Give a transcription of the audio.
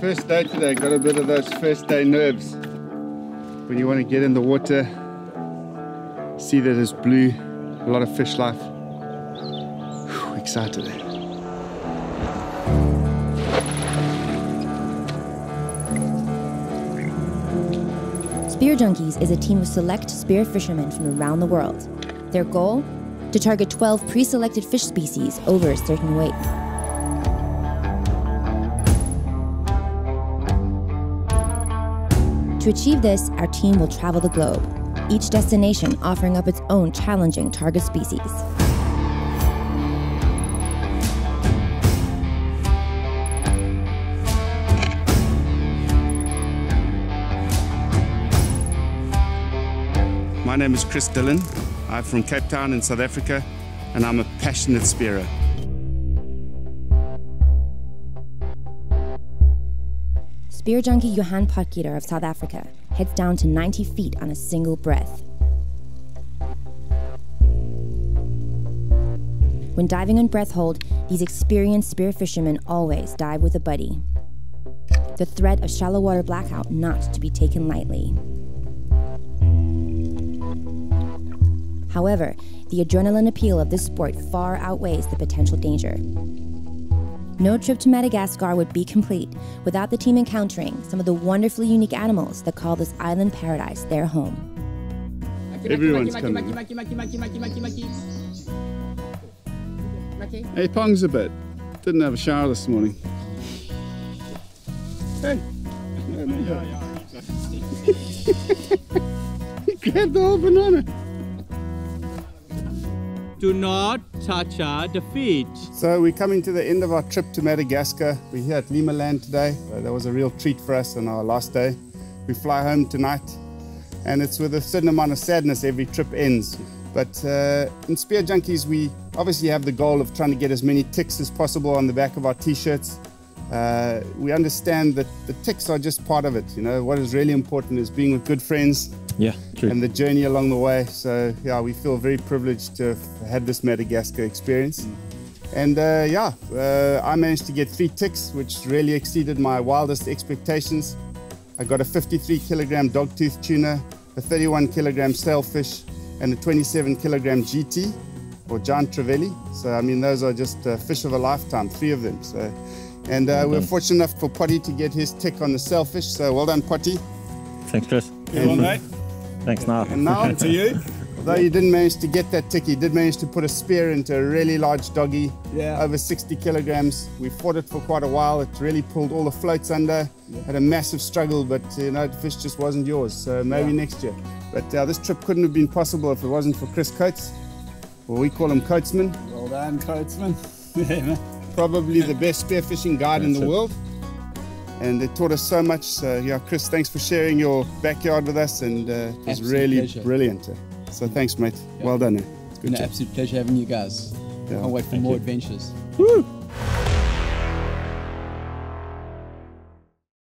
first day today. Got a bit of those first day nerves. When you want to get in the water, see that it's blue, a lot of fish life. Whew, excited. Spear Junkies is a team of select spear fishermen from around the world. Their goal? To target 12 pre selected fish species over a certain weight. To achieve this, our team will travel the globe, each destination offering up its own challenging target species. My name is Chris Dillon. I'm from Cape Town in South Africa, and I'm a passionate spearer. Spear junkie Johan Potgieter of South Africa heads down to 90 feet on a single breath. When diving on breath hold, these experienced spear fishermen always dive with a buddy. The threat of shallow water blackout not to be taken lightly. However, the adrenaline appeal of this sport far outweighs the potential danger. No trip to Madagascar would be complete without the team encountering some of the wonderfully unique animals that call this island paradise their home. Everyone's coming. Hey, Pong's a bit. Didn't have a shower this morning. Hey. he grabbed the whole banana. Do not touch our defeat. So we're coming to the end of our trip to Madagascar. We're here at Lima Land today. Uh, that was a real treat for us on our last day. We fly home tonight, and it's with a certain amount of sadness every trip ends. But uh, in Spear Junkies, we obviously have the goal of trying to get as many ticks as possible on the back of our t-shirts. Uh, we understand that the ticks are just part of it. You know, what is really important is being with good friends, yeah, true. and the journey along the way. So yeah, we feel very privileged to have had this Madagascar experience. And uh, yeah, uh, I managed to get three ticks, which really exceeded my wildest expectations. I got a 53 kilogram dogtooth tuna, a 31 kilogram sailfish, and a 27 kilogram GT or giant trevally. So I mean, those are just uh, fish of a lifetime, three of them. So, and uh, we're fortunate enough for Potty to get his tick on the sailfish. So well done, Potty. Thanks, Chris. Good one, mate. Thanks, Niall. And now to you. Although you didn't manage to get that tick, you did manage to put a spear into a really large doggy, Yeah. over 60 kilograms. We fought it for quite a while. It really pulled all the floats under. Had a massive struggle, but you know the fish just wasn't yours. So maybe next year. But uh, this trip couldn't have been possible if it wasn't for Chris Coates, Well, we call him Coatesman. Well done, Coatesman. yeah, man. Probably the best spearfishing guide in the it. world. And it taught us so much. So yeah, Chris, thanks for sharing your backyard with us, and uh, it was Absolute really pleasure. brilliant. So thanks, mate. Well done. eh? It's Been good an job. absolute pleasure having you guys. Yeah, Can't wait for thank more you. adventures. Woo!